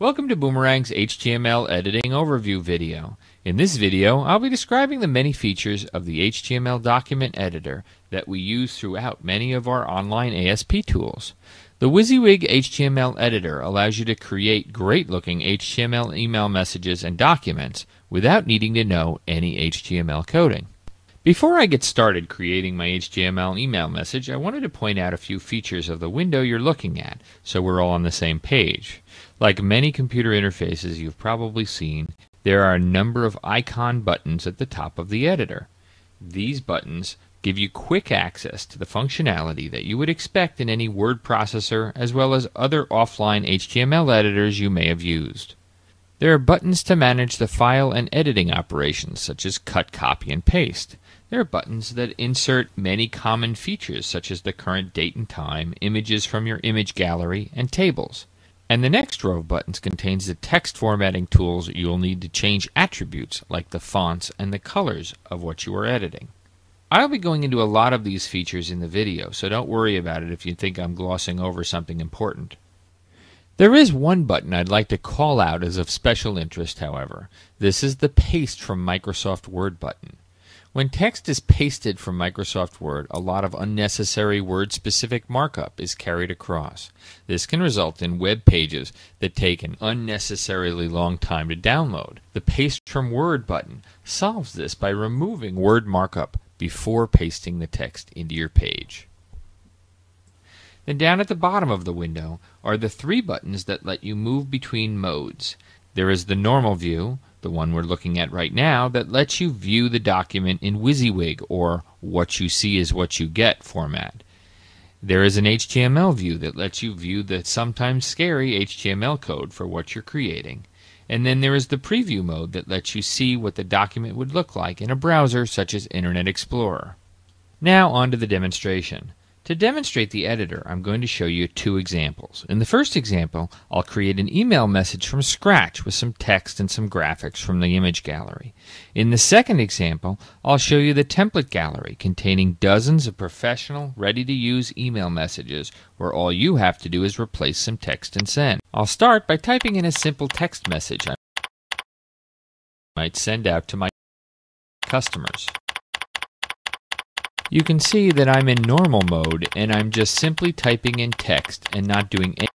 Welcome to Boomerang's HTML editing overview video. In this video, I'll be describing the many features of the HTML document editor that we use throughout many of our online ASP tools. The WYSIWYG HTML editor allows you to create great-looking HTML email messages and documents without needing to know any HTML coding. Before I get started creating my HTML email message, I wanted to point out a few features of the window you're looking at so we're all on the same page. Like many computer interfaces you've probably seen, there are a number of icon buttons at the top of the editor. These buttons give you quick access to the functionality that you would expect in any word processor as well as other offline HTML editors you may have used. There are buttons to manage the file and editing operations such as cut, copy, and paste. There are buttons that insert many common features such as the current date and time, images from your image gallery, and tables. And the next row of buttons contains the text formatting tools you'll need to change attributes like the fonts and the colors of what you are editing. I'll be going into a lot of these features in the video, so don't worry about it if you think I'm glossing over something important. There is one button I'd like to call out as of special interest, however. This is the Paste from Microsoft Word button. When text is pasted from Microsoft Word, a lot of unnecessary word specific markup is carried across. This can result in web pages that take an unnecessarily long time to download. The Paste from Word button solves this by removing word markup before pasting the text into your page. Then down at the bottom of the window are the three buttons that let you move between modes. There is the normal view, the one we're looking at right now, that lets you view the document in WYSIWYG or what you see is what you get format. There is an HTML view that lets you view the sometimes scary HTML code for what you're creating. And then there is the preview mode that lets you see what the document would look like in a browser such as Internet Explorer. Now on to the demonstration. To demonstrate the editor, I'm going to show you two examples. In the first example, I'll create an email message from scratch with some text and some graphics from the image gallery. In the second example, I'll show you the template gallery containing dozens of professional, ready-to-use email messages where all you have to do is replace some text and send. I'll start by typing in a simple text message I might send out to my customers. You can see that I'm in normal mode and I'm just simply typing in text and not doing anything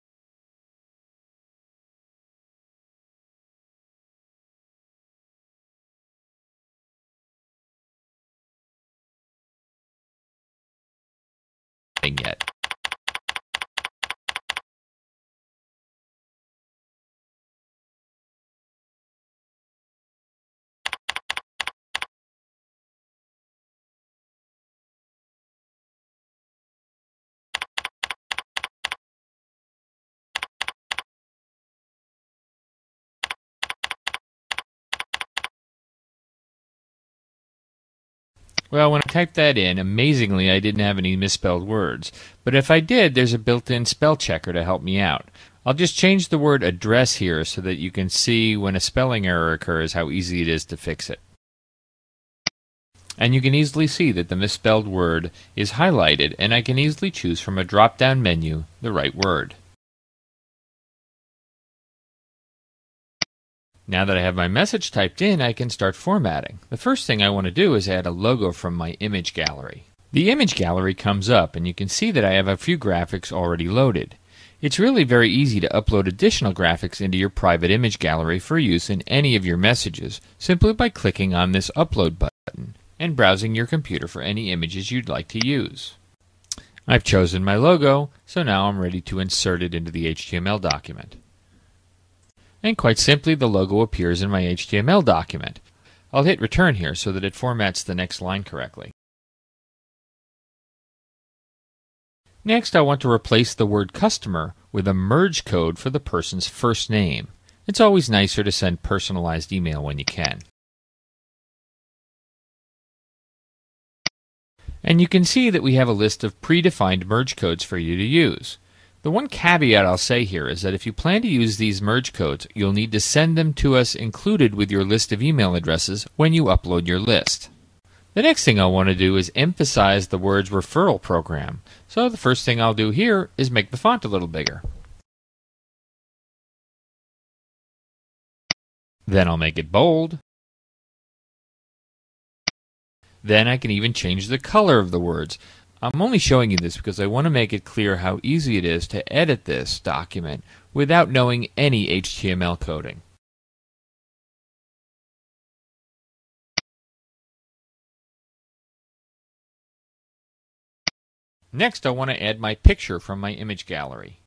Well, when I typed that in, amazingly I didn't have any misspelled words. But if I did, there's a built-in spell checker to help me out. I'll just change the word address here so that you can see when a spelling error occurs how easy it is to fix it. And you can easily see that the misspelled word is highlighted and I can easily choose from a drop-down menu the right word. Now that I have my message typed in, I can start formatting. The first thing I want to do is add a logo from my image gallery. The image gallery comes up and you can see that I have a few graphics already loaded. It's really very easy to upload additional graphics into your private image gallery for use in any of your messages simply by clicking on this upload button and browsing your computer for any images you'd like to use. I've chosen my logo, so now I'm ready to insert it into the HTML document. And quite simply, the logo appears in my HTML document. I'll hit return here so that it formats the next line correctly. Next, I want to replace the word customer with a merge code for the person's first name. It's always nicer to send personalized email when you can. And you can see that we have a list of predefined merge codes for you to use. The one caveat I'll say here is that if you plan to use these merge codes, you'll need to send them to us included with your list of email addresses when you upload your list. The next thing I'll want to do is emphasize the words referral program. So the first thing I'll do here is make the font a little bigger. Then I'll make it bold. Then I can even change the color of the words. I'm only showing you this because I want to make it clear how easy it is to edit this document without knowing any HTML coding. Next, I want to add my picture from my image gallery.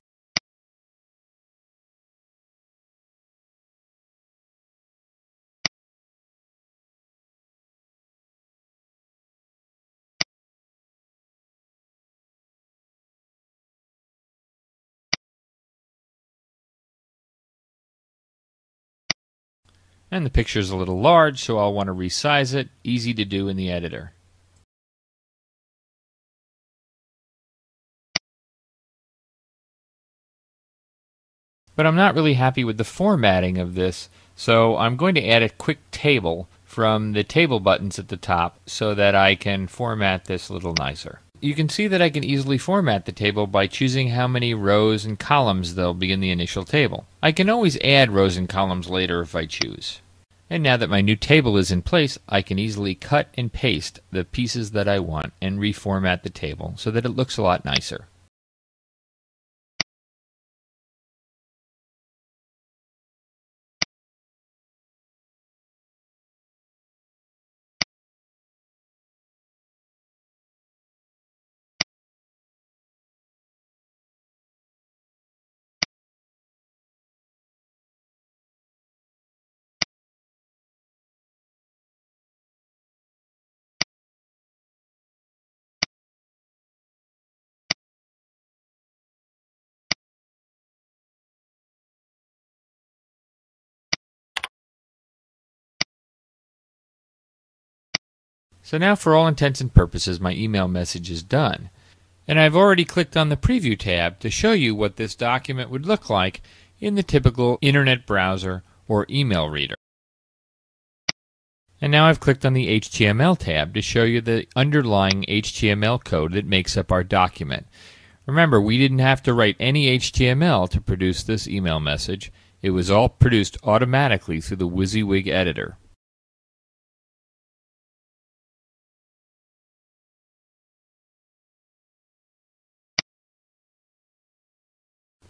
And the picture is a little large, so I'll want to resize it. Easy to do in the editor. But I'm not really happy with the formatting of this, so I'm going to add a quick table from the table buttons at the top so that I can format this a little nicer. You can see that I can easily format the table by choosing how many rows and columns there'll be in the initial table. I can always add rows and columns later if I choose. And now that my new table is in place, I can easily cut and paste the pieces that I want and reformat the table so that it looks a lot nicer. So now for all intents and purposes my email message is done. And I've already clicked on the preview tab to show you what this document would look like in the typical internet browser or email reader. And now I've clicked on the HTML tab to show you the underlying HTML code that makes up our document. Remember, we didn't have to write any HTML to produce this email message. It was all produced automatically through the WYSIWYG editor.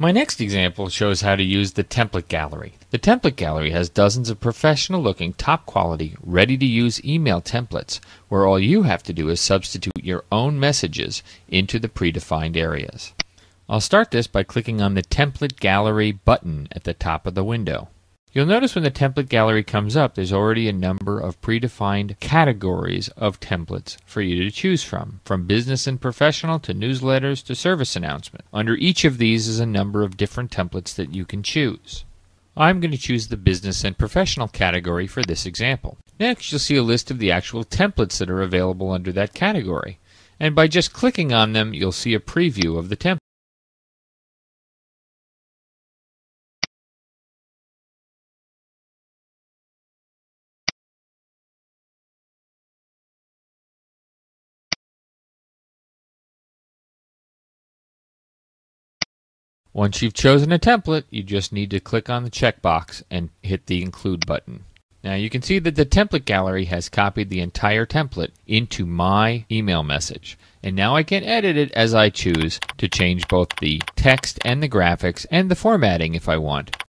My next example shows how to use the template gallery. The template gallery has dozens of professional looking, top quality, ready to use email templates where all you have to do is substitute your own messages into the predefined areas. I'll start this by clicking on the template gallery button at the top of the window. You'll notice when the template gallery comes up, there's already a number of predefined categories of templates for you to choose from, from business and professional to newsletters to service announcement. Under each of these is a number of different templates that you can choose. I'm going to choose the business and professional category for this example. Next, you'll see a list of the actual templates that are available under that category. And by just clicking on them, you'll see a preview of the template. Once you've chosen a template, you just need to click on the checkbox and hit the Include button. Now you can see that the template gallery has copied the entire template into my email message. And now I can edit it as I choose to change both the text and the graphics and the formatting if I want.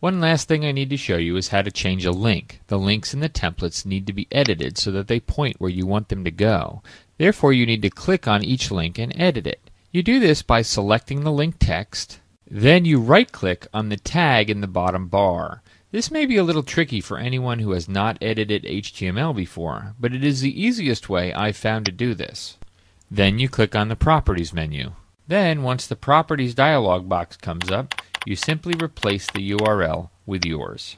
One last thing I need to show you is how to change a link. The links in the templates need to be edited so that they point where you want them to go. Therefore, you need to click on each link and edit it. You do this by selecting the link text, then you right-click on the tag in the bottom bar. This may be a little tricky for anyone who has not edited HTML before, but it is the easiest way I've found to do this. Then you click on the Properties menu. Then, once the Properties dialog box comes up, you simply replace the URL with yours.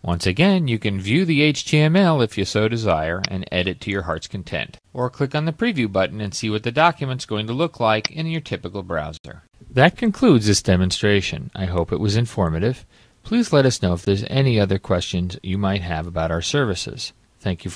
Once again, you can view the HTML if you so desire and edit to your heart's content, or click on the preview button and see what the document's going to look like in your typical browser. That concludes this demonstration. I hope it was informative. Please let us know if there's any other questions you might have about our services. Thank you for